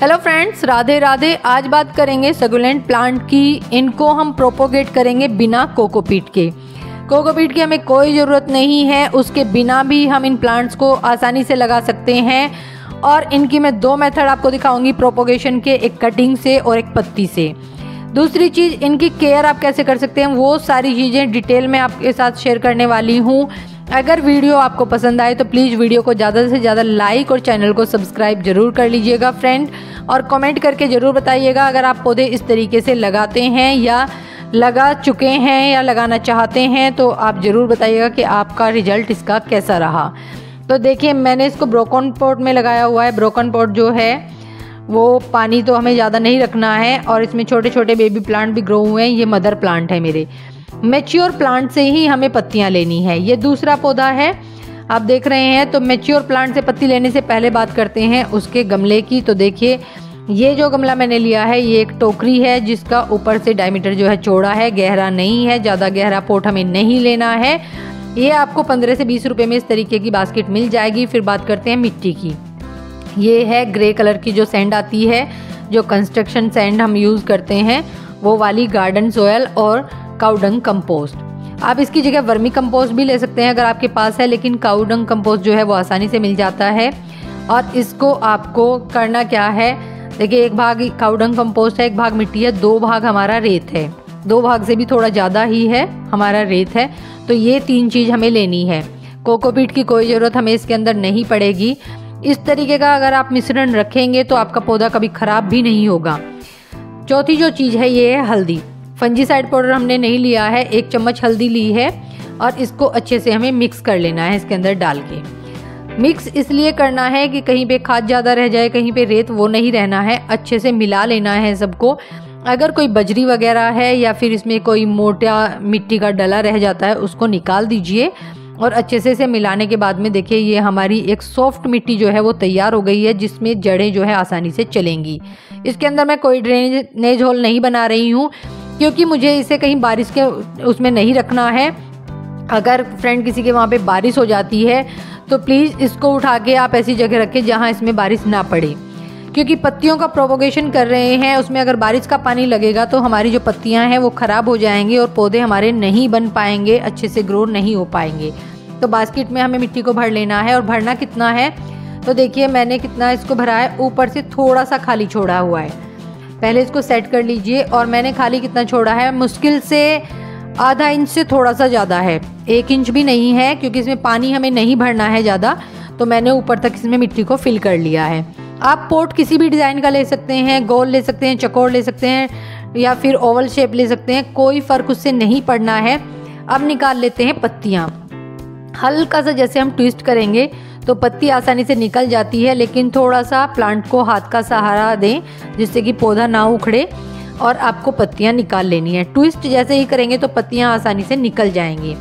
Hello friends Radhe Radhe, आज बात करेंगे सगुलेंट प्लांट की। इनको हम प्रोपोगेट करेंगे बिना कोकोपीट के। कोकोपीट की हमें कोई ज़रूरत नहीं है, उसके बिना भी हम इन प्लांट्स को आसानी से लगा सकते हैं। और इनकी मैं दो मेथड आपको दिखाऊँगी प्रोपोगेशन के, एक कटिंग से और एक पत्ती से। दूसरी चीज़, इनकी केयर आप कैसे कर सकते हैं, वो सारी चीज़ें डिटेल में आपके साथ शेयर करने वाली हूँ। अगर वीडियो आपको पसंद आए तो प्लीज़ वीडियो को ज़्यादा से ज़्यादा लाइक और चैनल को सब्सक्राइब ज़रूर कर लीजिएगा फ्रेंड और कमेंट करके ज़रूर बताइएगा अगर आप पौधे इस तरीके से लगाते हैं या लगा चुके हैं या लगाना चाहते हैं तो आप ज़रूर बताइएगा कि आपका रिज़ल्ट इसका कैसा रहा। तो देखिए, मैंने इसको ब्रोकन पॉट में लगाया हुआ है। ब्रोकन पॉट जो है, वो पानी तो हमें ज़्यादा नहीं रखना है और इसमें छोटे छोटे बेबी प्लांट भी ग्रो हुए हैं। ये मदर प्लांट है मेरे। मेच्योर प्लांट से ही हमें पत्तियाँ लेनी है। ये दूसरा पौधा है। आप देख रहे हैं तो मेच्योर प्लांट से पत्ती लेने से पहले बात करते हैं उसके गमले की। तो देखिए, ये जो गमला मैंने लिया है, ये एक टोकरी है जिसका ऊपर से डायमीटर जो है चौड़ा है, गहरा नहीं है, ज़्यादा गहरा पोट हमें नहीं लेना है। ये आपको पंद्रह से बीस रुपये में इस तरीके की बास्केट मिल जाएगी। फिर बात करते हैं मिट्टी की। ये है ग्रे कलर की जो सैंड आती है, जो कंस्ट्रक्शन सैंड हम यूज़ करते हैं, वो वाली गार्डन सोयल और काउडंग कंपोस्ट। आप इसकी जगह वर्मी कंपोस्ट भी ले सकते हैं अगर आपके पास है, लेकिन काउडंग कंपोस्ट जो है वो आसानी से मिल जाता है। और इसको आपको करना क्या है? देखिए, एक भाग काउडंग कंपोस्ट है, एक भाग मिट्टी है, दो भाग हमारा रेत है। दो भाग से भी थोड़ा ज़्यादा ही है, हमारा रेत है। तो ये तीन चीज़ हमें लेनी है। कोकोपीट की कोई ज़रूरत हमें इसके अंदर नहीं पड़ेगी। इस तरीके का अगर आप मिश्रण रखेंगे तो आपका पौधा कभी ख़राब भी नहीं होगा। चौथी जो चीज़ है, ये है हल्दी। फंजीसाइड पाउडर हमने नहीं लिया है, एक चम्मच हल्दी ली है और इसको अच्छे से हमें मिक्स कर लेना है इसके अंदर डाल के। मिक्स इसलिए करना है कि कहीं पे खाद ज़्यादा रह जाए, कहीं पे रेत वो नहीं रहना है, अच्छे से मिला लेना है सबको। अगर कोई बजरी वगैरह है या फिर इसमें कोई मोटा मिट्टी का डला रह जाता है, उसको निकाल दीजिए और अच्छे से इसे मिलाने के बाद में देखिए, ये हमारी एक सॉफ्ट मिट्टी जो है वो तैयार हो गई है, जिसमें जड़ें जो है आसानी से चलेंगी। इसके अंदर मैं कोई ड्रेनेज होल नहीं बना रही हूँ क्योंकि मुझे इसे कहीं बारिश के उसमें नहीं रखना है। अगर फ्रेंड किसी के वहाँ पे बारिश हो जाती है तो प्लीज़ इसको उठा के आप ऐसी जगह रखें जहाँ इसमें बारिश ना पड़े। क्योंकि पत्तियों का प्रोपोगेशन कर रहे हैं, उसमें अगर बारिश का पानी लगेगा तो हमारी जो पत्तियाँ हैं, वो ख़राब हो जाएँगी और पौधे हमारे नहीं बन पाएँगे, अच्छे से ग्रो नहीं हो पाएँगे। तो बास्केट में हमें मिट्टी को भर लेना है और भरना कितना है? तो देखिए, मैंने कितना इसको भरा है, ऊपर से थोड़ा सा खाली छोड़ा हुआ है। पहले इसको सेट कर लीजिए और मैंने खाली कितना छोड़ा है? मुश्किल से आधा इंच से थोड़ा सा ज़्यादा है। एक इंच भी नहीं है, क्योंकि इसमें पानी हमें नहीं भरना है ज़्यादा तो मैंने ऊपर तक इसमें मिट्टी को फिल कर लिया है। आप पोट किसी भी डिज़ाइन का ले सकते हैं, गोल ले सकते हैं, चकोर ले सकते हैं, या फिर ओवल शेप ले सकते हैं, कोई फ़र्क उससे नहीं पड़ना है। अब निकाल लेते हैं पत्तियाँ। हल्का सा जैसे हम ट्विस्ट करेंगे तो पत्ती आसानी से निकल जाती है, लेकिन थोड़ा सा प्लांट को हाथ का सहारा दें, जिससे कि पौधा ना उखड़े और आपको पत्तियाँ निकाल लेनी है। ट्विस्ट जैसे ही करेंगे तो पत्तियाँ आसानी से निकल जाएँगी।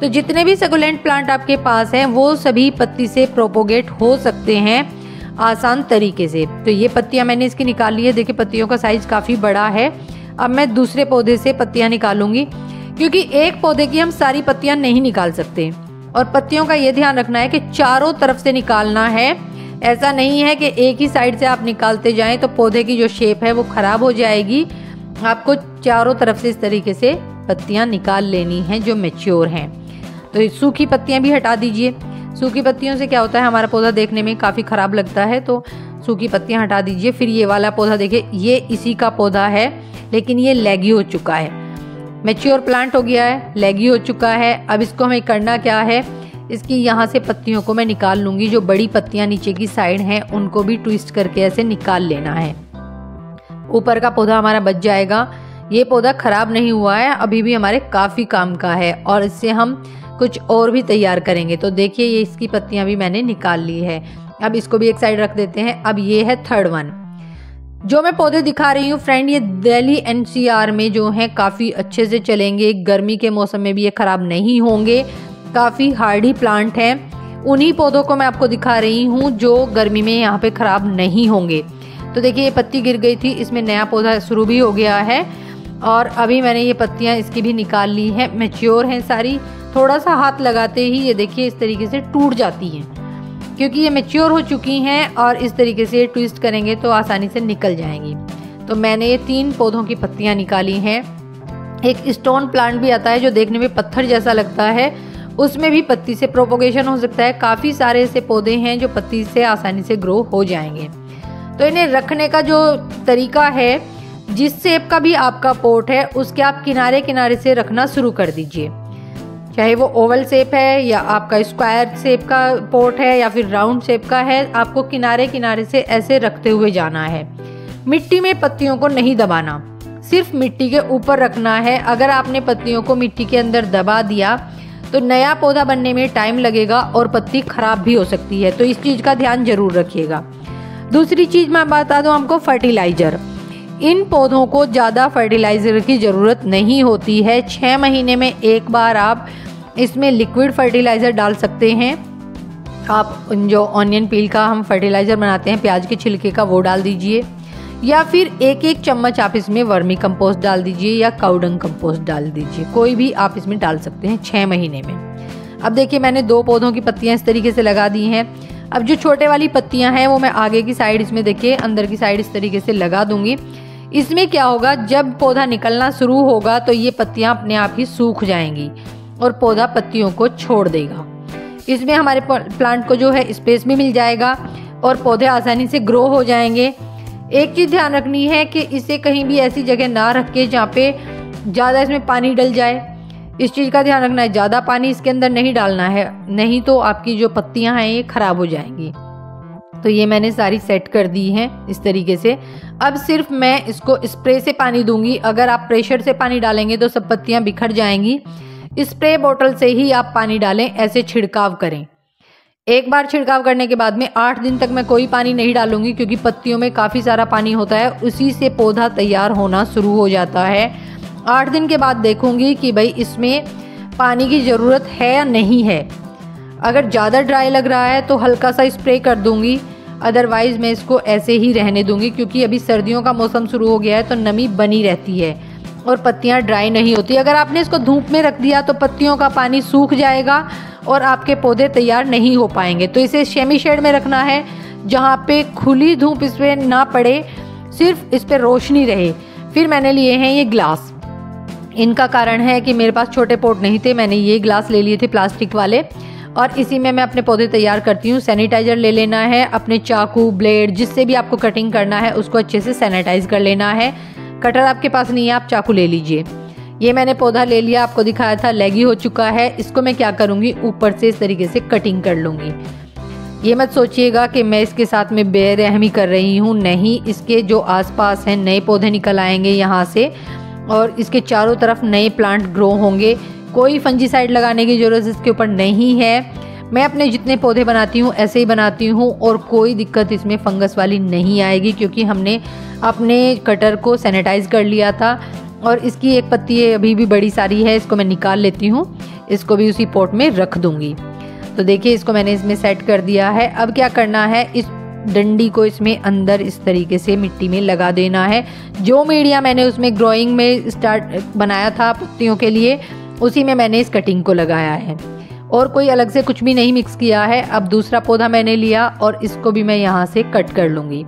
तो जितने भी सकुलेंट प्लांट आपके पास हैं, वो सभी पत्ती से प्रोपोगेट हो सकते हैं आसान तरीके से। तो ये पत्तियाँ मैंने इसकी निकाल ली है। देखिए, पत्तियों का साइज़ काफ़ी बड़ा है। अब मैं दूसरे पौधे से पत्तियाँ निकालूँगी, क्योंकि एक पौधे की हम सारी पत्तियाँ नहीं निकाल सकते। और पत्तियों का ये ध्यान रखना है कि चारों तरफ़ से निकालना है। ऐसा नहीं है कि एक ही साइड से आप निकालते जाएँ तो पौधे की जो शेप है वो ख़राब हो जाएगी। आपको चारों तरफ़ से इस तरीके से पत्तियाँ निकाल लेनी हैं जो मेच्योर हैं। तो सूखी पत्तियाँ भी हटा दीजिए। सूखी पत्तियों से क्या होता है? हमारा पौधा देखने में काफ़ी ख़राब लगता है तो सूखी पत्तियाँ हटा दीजिए। फिर ये वाला पौधा देखिए, ये इसी का पौधा है, लेकिन ये लेगी हो चुका है। मेच्योर प्लांट हो गया है लेगी हो चुका है। अब इसको हमें करना क्या है? इसकी यहाँ से पत्तियों को मैं निकाल लूँगी। जो बड़ी पत्तियाँ नीचे की साइड हैं, उनको भी ट्विस्ट करके ऐसे निकाल लेना है। ऊपर का पौधा हमारा बच जाएगा। ये पौधा ख़राब नहीं हुआ है, अभी भी हमारे काफ़ी काम का है और इससे हम कुछ और भी तैयार करेंगे। तो देखिए, ये इसकी पत्तियाँ भी मैंने निकाल ली है। अब इसको भी एक साइड रख देते हैं। अब ये है थर्ड वन जो मैं पौधे दिखा रही हूँ फ्रेंड ये दिल्ली एनसीआर में जो हैं, काफ़ी अच्छे से चलेंगे। गर्मी के मौसम में भी ये ख़राब नहीं होंगे। काफ़ी हार्डी प्लांट हैं। उन्हीं पौधों को मैं आपको दिखा रही हूँ जो गर्मी में यहाँ पे ख़राब नहीं होंगे। तो देखिए, ये पत्ती गिर गई थी, इसमें नया पौधा शुरू भी हो गया है। और अभी मैंने ये पत्तियाँ इसकी भी निकाल ली हैं। मेच्योर हैं सारी। थोड़ा सा हाथ लगाते ही ये देखिए, इस तरीके से टूट जाती हैं। क्योंकि ये मेच्योर हो चुकी हैं और इस तरीके से ट्विस्ट करेंगे तो आसानी से निकल जाएँगी। तो मैंने ये तीन पौधों की पत्तियाँ निकाली हैं। एक स्टोन प्लांट भी आता है जो देखने में पत्थर जैसा लगता है। उसमें भी पत्ती से प्रोपोगेशन हो सकता है। काफ़ी सारे ऐसे पौधे हैं जो पत्ती से आसानी से ग्रो हो जाएँगे। तो इन्हें रखने का जो तरीका है, जिस सेप का भी आपका पोर्ट है, उसके आप किनारे किनारे से रखना शुरू कर दीजिए। चाहे वो ओवल शेप है या आपका स्क्वायर शेप का पोर्ट है या फिर राउंड शेप का है, आपको किनारे किनारे से ऐसे रखते हुए जाना है। मिट्टी में पत्तियों को नहीं दबाना। सिर्फ़ मिट्टी के ऊपर रखना है। अगर आपने पत्तियों को मिट्टी के अंदर दबा दिया तो नया पौधा बनने में टाइम लगेगा और पत्ती खराब भी हो सकती है। तो इस चीज़ का ध्यान ज़रूर रखिएगा। दूसरी चीज़ मैं बता दूँ हमको फर्टिलाइज़र इन पौधों को ज़्यादा फर्टिलाइज़र की ज़रूरत नहीं होती है। छः महीने में एक बार आप इसमें लिक्विड फर्टिलाइज़र डाल सकते हैं। आप जो ऑनियन पील का हम फर्टिलाइज़र बनाते हैं, प्याज के छिलके का, वो डाल दीजिए। या फिर एक एक चम्मच आप इसमें वर्मी कंपोस्ट डाल दीजिए या काउडंग कंपोस्ट डाल दीजिए। कोई भी आप इसमें डाल सकते हैं छः महीने में। अब देखिए, मैंने दो पौधों की पत्तियाँ इस तरीके से लगा दी हैं। अब जो छोटे वाली पत्तियाँ हैं, वो मैं आगे की साइड इसमें देखिए, अंदर की साइड इस तरीके से लगा दूँगी। इसमें क्या होगा, जब पौधा निकलना शुरू होगा तो ये पत्तियाँ अपने आप ही सूख जाएँगी। और पौधा पत्तियों को छोड़ देगा। इसमें हमारे प्लांट को जो है स्पेस भी मिल जाएगा और पौधे आसानी से ग्रो हो जाएँगे। एक चीज़ ध्यान रखनी है कि इसे कहीं भी ऐसी जगह ना रख के जहाँ पे ज़्यादा इसमें पानी डल जाए। इस चीज़ का ध्यान रखना है, ज़्यादा पानी इसके अंदर नहीं डालना है, नहीं तो आपकी जो पत्तियाँ हैं ये ख़राब हो जाएँगी। तो ये मैंने सारी सेट कर दी हैं इस तरीके से। अब सिर्फ़ मैं इसको स्प्रे से पानी दूँगी। अगर आप प्रेशर से पानी डालेंगे तो सब पत्तियाँ बिखर जाएँगी। स्प्रे बोतल से ही आप पानी डालें, ऐसे छिड़काव करें। एक बार छिड़काव करने के बाद में आठ दिन तक मैं कोई पानी नहीं डालूँगी क्योंकि पत्तियों में काफ़ी सारा पानी होता है, उसी से पौधा तैयार होना शुरू हो जाता है। आठ दिन के बाद देखूँगी कि भाई इसमें पानी की ज़रूरत है या नहीं है। अगर ज़्यादा ड्राई लग रहा है तो हल्का सा स्प्रे कर दूँगी अदरवाइज़ मैं इसको ऐसे ही रहने दूँगी क्योंकि अभी सर्दियों का मौसम शुरू हो गया है तो नमी बनी रहती है। और पत्तियाँ ड्राई नहीं होती। अगर आपने इसको धूप में रख दिया तो पत्तियों का पानी सूख जाएगा और आपके पौधे तैयार नहीं हो पाएँगे। तो इसे शेमी शेड में रखना है, जहाँ पे खुली धूप इस पर ना पड़े, सिर्फ़ इस पर रोशनी रहे। फिर मैंने लिए हैं ये ग्लास इनका कारण है कि मेरे पास छोटे पोट नहीं थे, मैंने ये ग्लास ले लिए थे प्लास्टिक वाले। और इसी में मैं अपने पौधे तैयार करती हूँ। सैनिटाइज़र ले लेना है, अपने चाकू ब्लेड जिससे भी आपको कटिंग करना है, उसको अच्छे से सैनिटाइज कर लेना है। कटर आपके पास नहीं है, आप चाकू ले लीजिए। ये मैंने पौधा ले लिया, आपको दिखाया था लेगी हो चुका है। इसको मैं क्या करूँगी? ऊपर से इस तरीके से कटिंग कर लूँगी। ये मत सोचिएगा कि मैं इसके साथ में बेरहमी कर रही हूँ। नहीं, इसके जो आसपास हैं, नए पौधे निकल आएँगे यहाँ से और इसके चारों तरफ़ नए प्लांट ग्रो होंगे। कोई फंजीसाइड लगाने की ज़रूरत इसके ऊपर नहीं है। मैं अपने जितने पौधे बनाती हूँ, ऐसे ही बनाती हूँ और कोई दिक्कत इसमें फंगस वाली नहीं आएगी क्योंकि हमने अपने कटर को सैनिटाइज कर लिया था और इसकी एक पत्ती अभी भी बड़ी सारी है, इसको मैं निकाल लेती हूँ, इसको भी उसी पोट में रख दूँगी। तो देखिए, इसको मैंने इसमें सेट कर दिया है। अब क्या करना है? इस डंडी को इसमें अंदर इस तरीके से मिट्टी में लगा देना है। जो मीडिया मैंने उसमें ग्रोइंग में स्टार्ट बनाया था पत्तियों के लिए, उसी में मैंने इस कटिंग को लगाया है। और कोई अलग से कुछ भी नहीं मिक्स किया है, अब दूसरा पौधा मैंने लिया और इसको भी मैं यहाँ से कट कर लूँगी।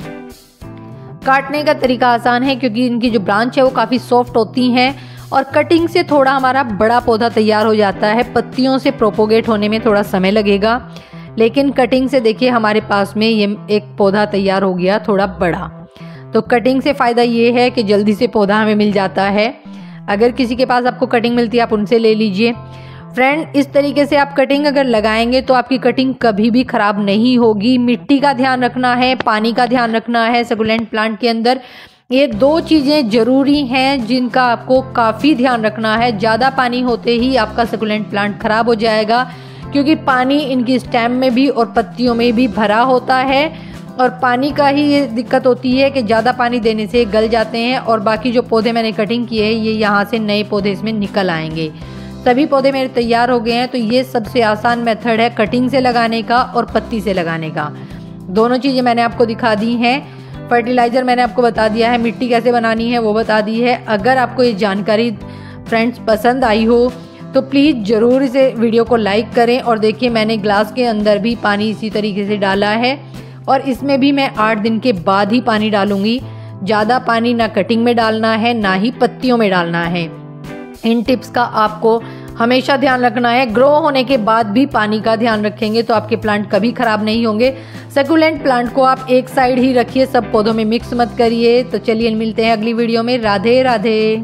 काटने का तरीका आसान है क्योंकि इनकी जो ब्रांच है वो काफ़ी सॉफ्ट होती हैं और कटिंग से थोड़ा हमारा बड़ा पौधा तैयार हो जाता है। पत्तियों से प्रोपोगेट होने में थोड़ा समय लगेगा, लेकिन कटिंग से देखिए हमारे पास में ये एक पौधा तैयार हो गया थोड़ा बड़ा। तो कटिंग से फ़ायदा ये है कि जल्दी से पौधा हमें मिल जाता है। अगर किसी के पास आपको कटिंग मिलती है, आप उनसे ले लीजिए। फ्रेंड इस तरीके से आप कटिंग अगर लगाएँगे तो आपकी कटिंग कभी भी ख़राब नहीं होगी। मिट्टी का ध्यान रखना है, पानी का ध्यान रखना है सकुलेंट प्लांट के अंदर। ये दो चीज़ें ज़रूरी हैं जिनका आपको काफ़ी ध्यान रखना है। ज़्यादा पानी होते ही आपका सकुलेंट प्लांट ख़राब हो जाएगा, क्योंकि पानी इनकी स्टेम में भी और पत्तियों में भी भरा होता है। और पानी का ही ये दिक्कत होती है कि ज़्यादा पानी देने से गल जाते हैं और बाकी जो पौधे मैंने कटिंग किए हैं, ये यहाँ से नए पौधे इसमें निकल आएँगे। सभी पौधे मेरे तैयार हो गए हैं तो ये सबसे आसान मेथड है कटिंग से लगाने का और पत्ती से लगाने का। दोनों चीज़ें मैंने आपको दिखा दी हैं। फर्टिलाइज़र मैंने आपको बता दिया है, मिट्टी कैसे बनानी है वो बता दी है। अगर आपको ये जानकारी फ्रेंड्स पसंद आई हो तो प्लीज़ ज़रूर इसे वीडियो को लाइक करें और देखिए मैंने ग्लास के अंदर भी पानी इसी तरीके से डाला है और इसमें भी मैं आठ दिन के बाद ही पानी डालूँगी। ज़्यादा पानी ना कटिंग में डालना है, ना ही पत्तियों में डालना है। इन टिप्स का आपको हमेशा ध्यान रखना है। ग्रो होने के बाद भी पानी का ध्यान रखेंगे तो आपके प्लांट कभी खराब नहीं होंगे। सेकुलेंट प्लांट को आप एक साइड ही रखिए, सब पौधों में मिक्स मत करिए। तो चलिए मिलते हैं अगली वीडियो में। राधे राधे।